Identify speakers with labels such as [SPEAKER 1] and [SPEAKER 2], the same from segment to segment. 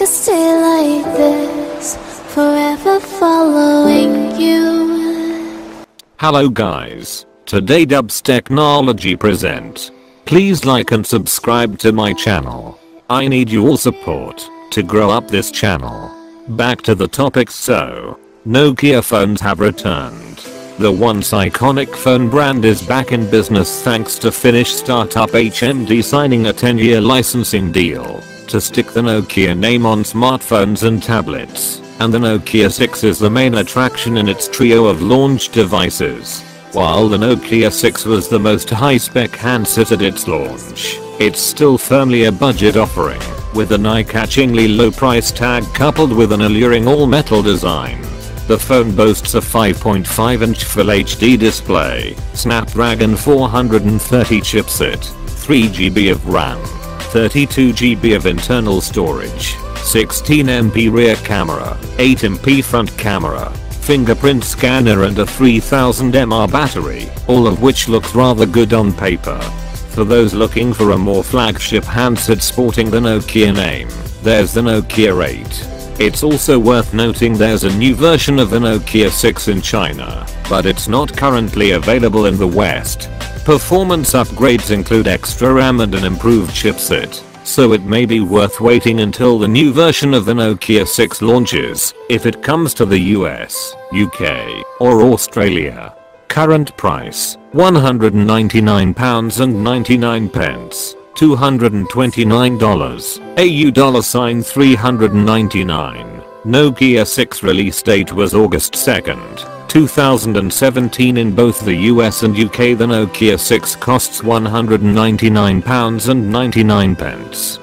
[SPEAKER 1] Could stay like this, forever following you.
[SPEAKER 2] Hello guys. Today Dubstechnology presents. Please like and subscribe to my channel. I need your support to grow up this channel. Back to the topic so. Nokia phones have returned. The once iconic phone brand is back in business thanks to Finnish startup HMD signing a 10 year licensing deal to stick the Nokia name on smartphones and tablets, and the Nokia 6 is the main attraction in its trio of launch devices. While the Nokia 6 was the most high-spec handset at its launch, it's still firmly a budget offering, with an eye-catchingly low price tag coupled with an alluring all-metal design. The phone boasts a 5.5-inch Full HD display, Snapdragon 430 chipset, 3GB of RAM, 32GB of internal storage, 16MP rear camera, 8MP front camera, fingerprint scanner and a 3000 mAh battery, all of which looks rather good on paper. For those looking for a more flagship handset sporting the Nokia name, there's the Nokia 8. It's also worth noting there's a new version of the Nokia 6 in China, but it's not currently available in the West. Performance upgrades include extra RAM and an improved chipset, so it may be worth waiting until the new version of the Nokia 6 launches, if it comes to the US, UK, or Australia. Current price, £199.99 pence. $229. AU dollar sign 399. Nokia 6 release date was August 2nd, 2017 in both the US and UK the Nokia 6 costs £199.99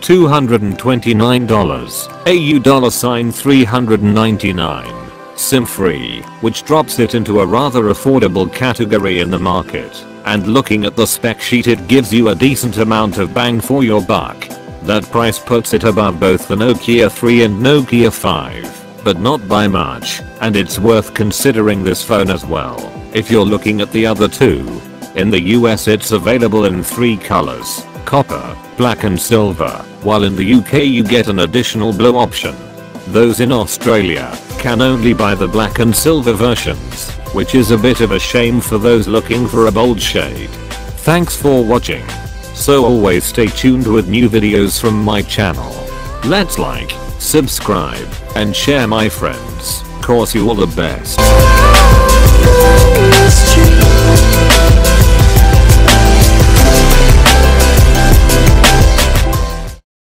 [SPEAKER 2] $229. AU dollar sign 399. SIM free, which drops it into a rather affordable category in the market. And looking at the spec sheet it gives you a decent amount of bang for your buck. That price puts it above both the Nokia 3 and Nokia 5, but not by much, and it's worth considering this phone as well, if you're looking at the other two. In the US it's available in three colors, copper, black and silver, while in the UK you get an additional blue option. Those in Australia can only buy the black and silver versions, which is a bit of a shame for those looking for a bold shade. Thanks for watching. So always stay tuned with new videos from my channel. Let's like, subscribe, and share my friends. Cause you all the best.